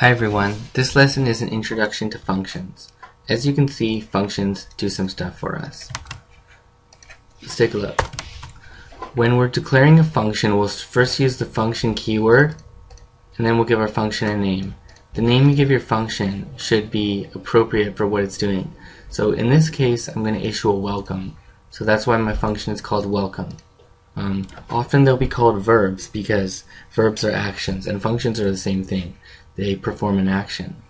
Hi everyone, this lesson is an introduction to functions. As you can see, functions do some stuff for us. Let's take a look. When we're declaring a function, we'll first use the function keyword, and then we'll give our function a name. The name you give your function should be appropriate for what it's doing. So in this case, I'm going to issue a welcome. So that's why my function is called welcome. Um, often they'll be called verbs because verbs are actions and functions are the same thing they perform an action.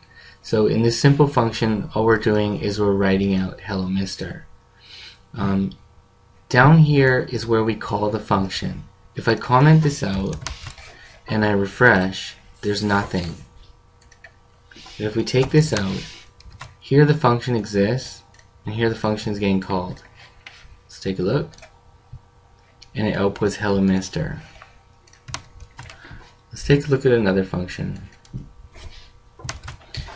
So in this simple function, all we're doing is we're writing out hello mister. Um, down here is where we call the function. If I comment this out and I refresh, there's nothing. But if we take this out, here the function exists, and here the function is getting called. Let's take a look. And it outputs hello mister. Let's take a look at another function.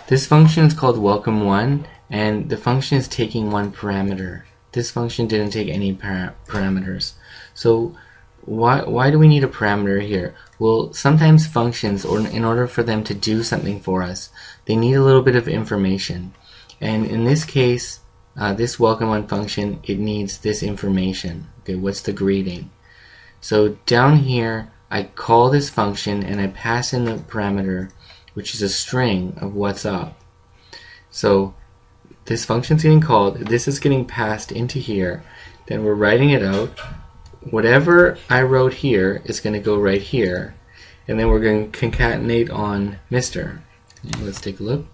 This function is called welcome1 and the function is taking one parameter. This function didn't take any para parameters. So why, why do we need a parameter here? Well, sometimes functions, or in order for them to do something for us, they need a little bit of information. And in this case, uh, this welcome1 function, it needs this information. Okay, what's the greeting? So down here, I call this function and I pass in the parameter which is a string of what's up. So this function's getting called, this is getting passed into here, then we're writing it out. Whatever I wrote here is going to go right here, and then we're going to concatenate on Mr. Let's take a look.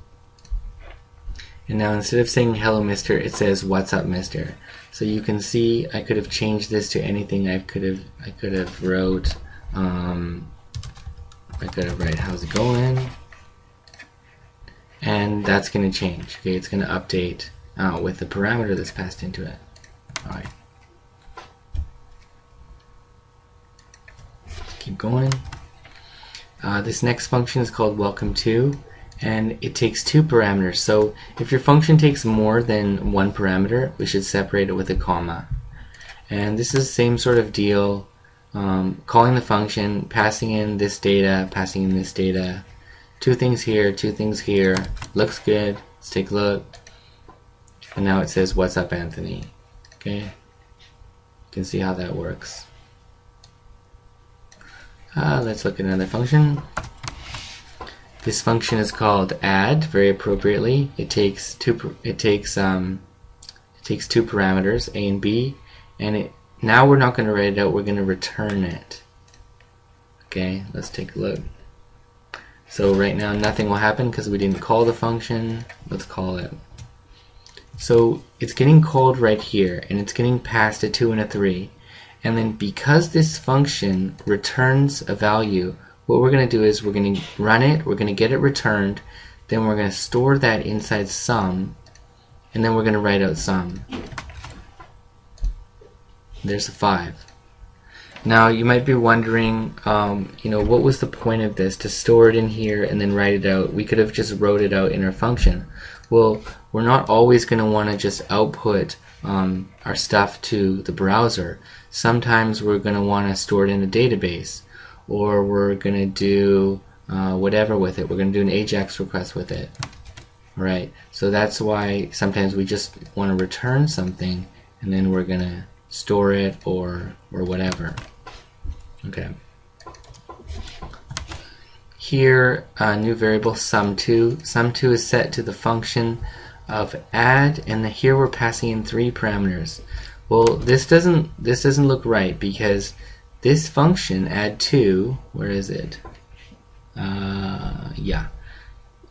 And now instead of saying hello mister, it says what's up mister. So you can see I could have changed this to anything I could have I could have wrote um, I could have write how's it going and that's going to change. Okay, it's going to update uh, with the parameter that's passed into it. All right. Keep going. Uh, this next function is called welcome2, and it takes two parameters. So if your function takes more than one parameter, we should separate it with a comma. And this is the same sort of deal. Um, calling the function, passing in this data, passing in this data, two things here, two things here. Looks good. Let's take a look. And now it says, what's up, Anthony? Okay. You can see how that works. Uh, let's look at another function. This function is called add, very appropriately. It takes two. It takes um, it takes two parameters, a and b, and it. Now we're not going to write it out. We're going to return it. Okay, let's take a look. So right now nothing will happen because we didn't call the function. Let's call it. So it's getting called right here and it's getting passed a 2 and a 3. And then because this function returns a value, what we're going to do is we're going to run it, we're going to get it returned, then we're going to store that inside sum, and then we're going to write out sum. There's a 5. Now you might be wondering, um, you know, what was the point of this to store it in here and then write it out? We could have just wrote it out in our function. Well, we're not always going to want to just output um, our stuff to the browser. Sometimes we're going to want to store it in a database, or we're going to do uh, whatever with it. We're going to do an AJAX request with it. All right. So that's why sometimes we just want to return something, and then we're going to store it or or whatever. Okay. Here, a new variable sum2. Sum2 is set to the function of add, and here we're passing in three parameters. Well, this doesn't this doesn't look right because this function add2, where is it? Uh, yeah.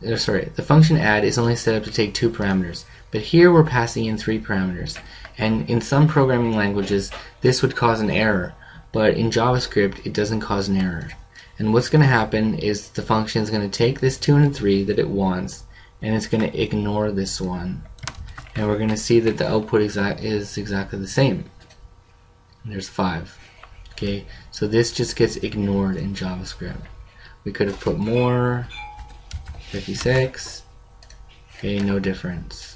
Uh, sorry, the function add is only set up to take two parameters, but here we're passing in three parameters. And in some programming languages, this would cause an error, but in JavaScript, it doesn't cause an error. And what's going to happen is the function is going to take this 2 and 3 that it wants, and it's going to ignore this one. And we're going to see that the output exa is exactly the same. And there's 5. Okay, so this just gets ignored in JavaScript. We could have put more, 56, okay, no difference.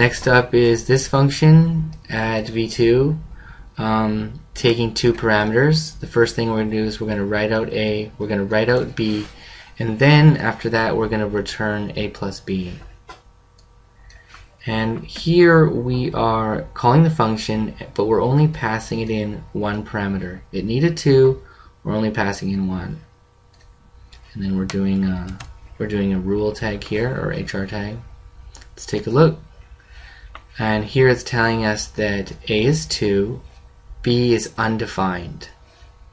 Next up is this function, add v2. Um, taking two parameters. The first thing we're going to do is we're going to write out A, we're going to write out B, and then after that we're going to return A plus B. And here we are calling the function, but we're only passing it in one parameter. It needed two, we're only passing in one. And then we're doing a, we're doing a rule tag here, or HR tag. Let's take a look. And here it's telling us that A is 2, B is undefined.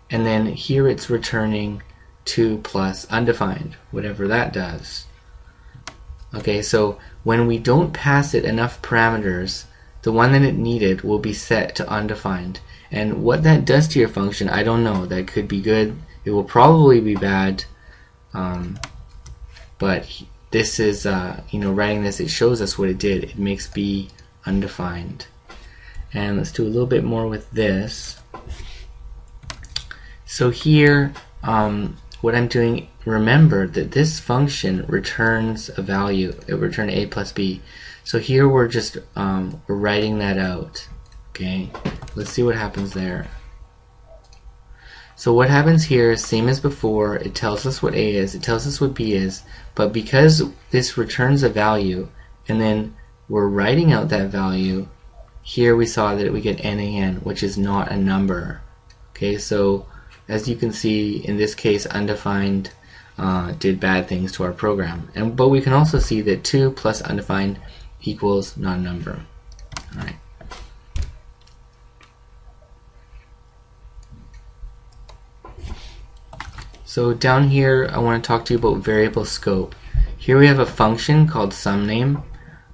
And then here it's returning 2 plus undefined, whatever that does. Okay, so when we don't pass it enough parameters, the one that it needed will be set to undefined. And what that does to your function, I don't know. That could be good. It will probably be bad. Um, but this is, uh, you know, writing this, it shows us what it did. It makes B undefined. And let's do a little bit more with this. So here, um, what I'm doing, remember that this function returns a value. It returns a plus b. So here we're just um, we're writing that out. Okay, let's see what happens there. So what happens here is same as before. It tells us what a is. It tells us what b is. But because this returns a value, and then we're writing out that value, here we saw that we get nan, which is not a number. Okay, so as you can see, in this case, undefined uh, did bad things to our program. And But we can also see that 2 plus undefined equals not a number. All right. So down here, I want to talk to you about variable scope. Here we have a function called sumName.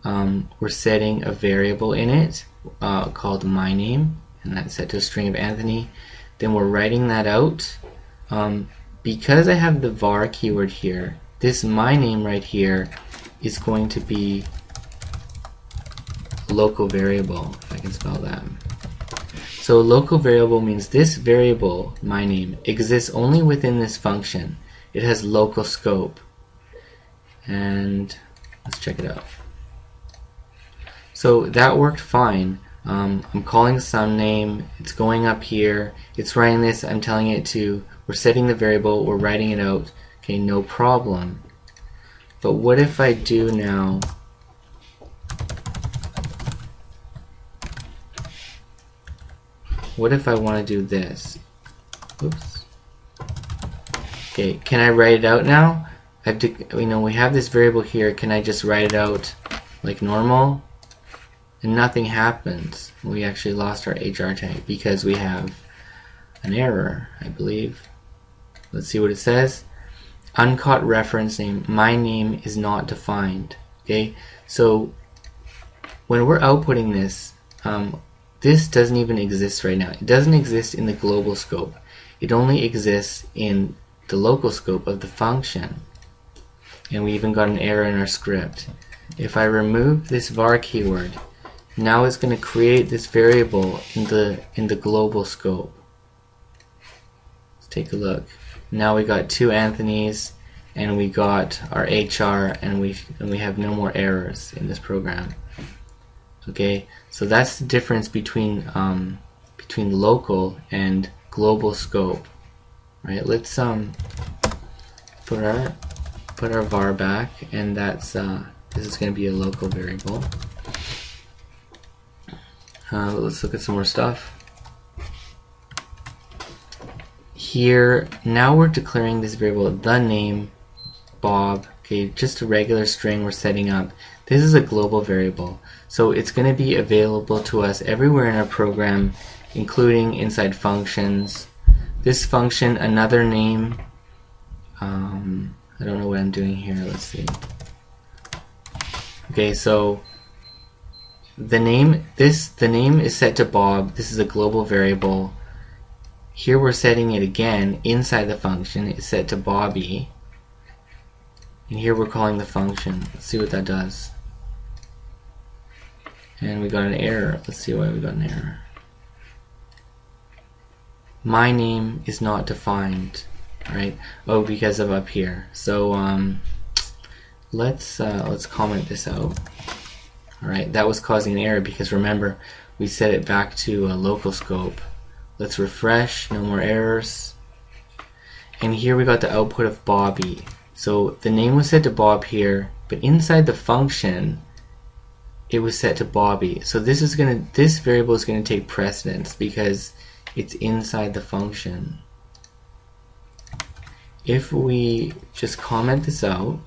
Um, we're setting a variable in it uh, called my name, and that's set to a string of Anthony. Then we're writing that out. Um, because I have the var keyword here, this my name right here is going to be local variable, if I can spell that. So local variable means this variable, my name, exists only within this function. It has local scope. And let's check it out. So that worked fine. Um, I'm calling some name, it's going up here, it's writing this, I'm telling it to, we're setting the variable, we're writing it out, okay, no problem. But what if I do now, what if I want to do this? Oops. Okay, can I write it out now? I have to, you know, we have this variable here, can I just write it out like normal? And nothing happens. We actually lost our HR tag because we have an error, I believe. Let's see what it says. Uncaught reference name. My name is not defined. Okay, so when we're outputting this, um, this doesn't even exist right now. It doesn't exist in the global scope. It only exists in the local scope of the function. And we even got an error in our script. If I remove this var keyword, now it's going to create this variable in the in the global scope. Let's take a look. Now we got two Anthony's and we got our HR and we and we have no more errors in this program. Okay, so that's the difference between um, between local and global scope. Right? Let's um put our put our var back, and that's uh, this is going to be a local variable. Uh, let's look at some more stuff. Here, now we're declaring this variable, the name, Bob, okay, just a regular string we're setting up. This is a global variable, so it's going to be available to us everywhere in our program, including inside functions. This function, another name, um, I don't know what I'm doing here, let's see. Okay, so the name this the name is set to Bob. This is a global variable. Here we're setting it again inside the function. It's set to Bobby. And here we're calling the function. Let's see what that does. And we got an error. Let's see why we got an error. My name is not defined. Right? Oh, because of up here. So um, let's uh, let's comment this out. Alright, that was causing an error because remember, we set it back to a local scope Let's refresh, no more errors. And here we got the output of Bobby. So the name was set to Bob here, but inside the function, it was set to Bobby. So this is gonna this variable is gonna take precedence because it's inside the function. If we just comment this out,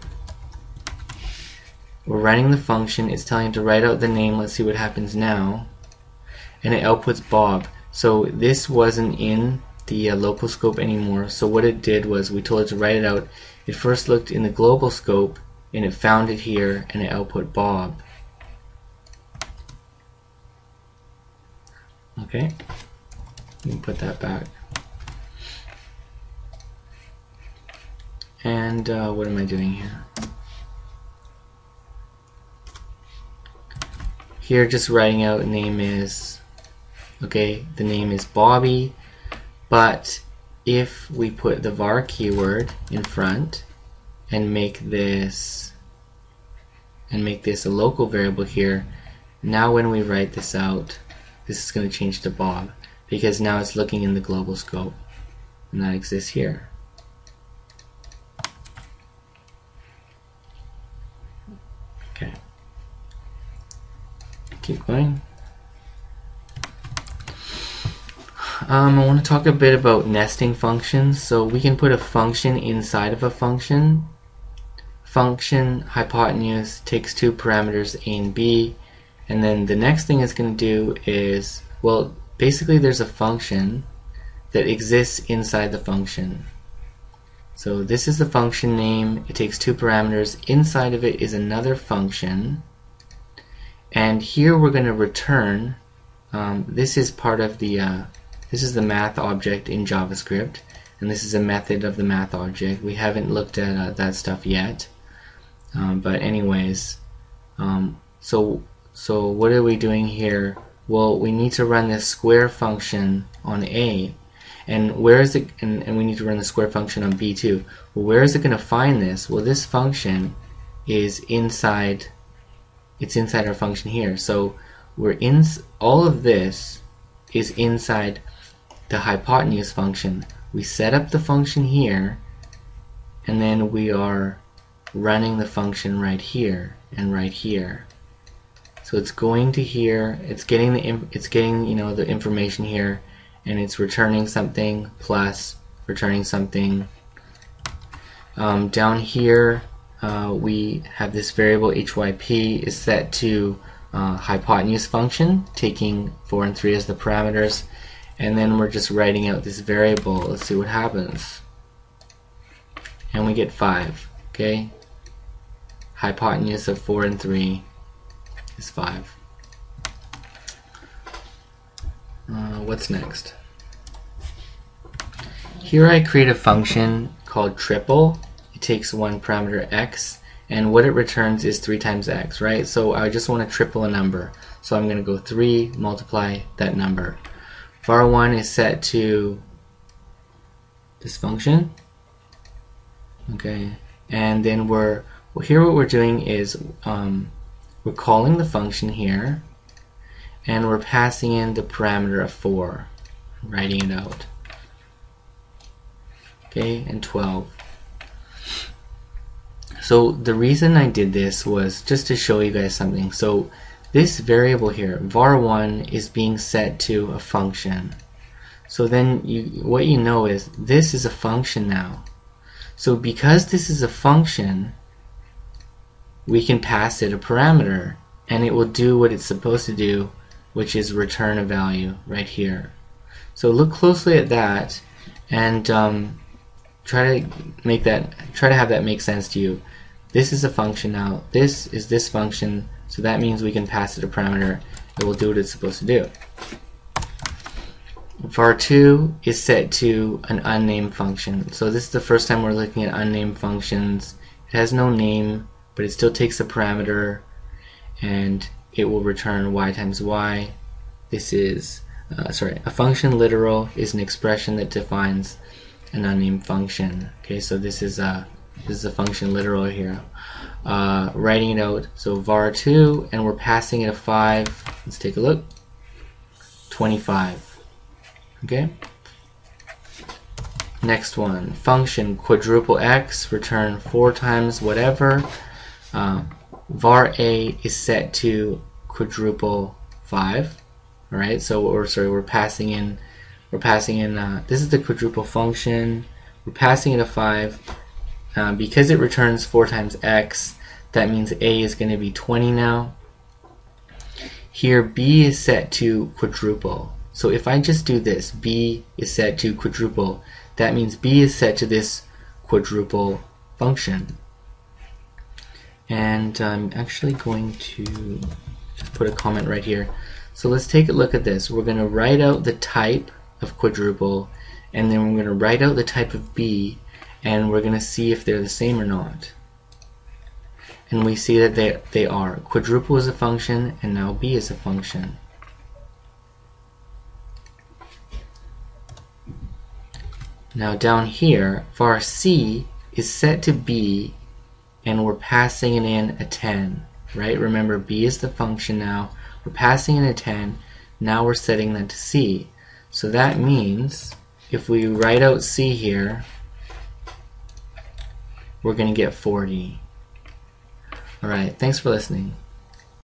we're running the function, it's telling it to write out the name, let's see what happens now, and it outputs Bob. So this wasn't in the uh, local scope anymore, so what it did was we told it to write it out. It first looked in the global scope, and it found it here, and it output Bob. Okay, let me put that back. And uh, what am I doing here? Here just writing out name is, okay, the name is Bobby, but if we put the var keyword in front and make this and make this a local variable here, now when we write this out, this is going to change to Bob because now it's looking in the global scope and that exists here. Okay. Keep going. Um, I want to talk a bit about nesting functions. So we can put a function inside of a function. Function hypotenuse takes two parameters a and b and then the next thing it's going to do is, well, basically there's a function that exists inside the function. So this is the function name. It takes two parameters. Inside of it is another function. And here we're going to return. Um, this is part of the, uh, this is the math object in JavaScript. And this is a method of the math object. We haven't looked at uh, that stuff yet. Um, but anyways, um, so so what are we doing here? Well, we need to run this square function on A. And where is it, and, and we need to run the square function on B too. Well, where is it going to find this? Well, this function is inside, it's inside our function here. So we're in, all of this is inside the hypotenuse function. We set up the function here, and then we are running the function right here and right here. So it's going to here, it's getting the it's getting you know the information here, and it's returning something plus returning something. Um, down here, uh, we have this variable hyp is set to uh, hypotenuse function, taking 4 and 3 as the parameters, and then we're just writing out this variable. Let's see what happens. And we get 5, okay? Hypotenuse of 4 and 3 is 5. Uh, what's next? Here I create a function called triple. It takes one parameter x and what it returns is 3 times x, right? So I just want to triple a number. So I'm going to go 3 multiply that number. Var1 is set to this function. Okay, and then we're well, here what we're doing is um, we're calling the function here and we're passing in the parameter of 4 writing it out. Okay and 12 so the reason I did this was just to show you guys something. So this variable here var1 is being set to a function. So then you what you know is this is a function now. So because this is a function we can pass it a parameter and it will do what it's supposed to do which is return a value right here. So look closely at that and um, try to make that try to have that make sense to you. This is a function now. This is this function so that means we can pass it a parameter it will do what it's supposed to do var2 is set to an unnamed function so this is the first time we're looking at unnamed functions it has no name but it still takes a parameter and it will return y times y. This is, uh, sorry, a function literal is an expression that defines an unnamed function. Okay, so this is a this is a function literal here, uh, writing it out. So var2, and we're passing it a 5. Let's take a look. 25. Okay? Next one, function quadruple x, return 4 times whatever. Uh, var a is set to quadruple 5. Alright, so we're, sorry, we're passing in, we're passing in, uh, this is the quadruple function. We're passing in a 5 um, because it returns 4 times x, that means a is going to be 20 now. Here b is set to quadruple. So if I just do this, b is set to quadruple, that means b is set to this quadruple function. And I'm actually going to put a comment right here. So let's take a look at this. We're going to write out the type of quadruple, and then we're going to write out the type of b, and we're going to see if they're the same or not. And we see that they, they are. Quadruple is a function, and now b is a function. Now down here, var c is set to b and we're passing it in a 10, right? Remember b is the function now. We're passing in a 10. Now we're setting that to c. So that means if we write out c here, we're going to get 40. Alright, thanks for listening.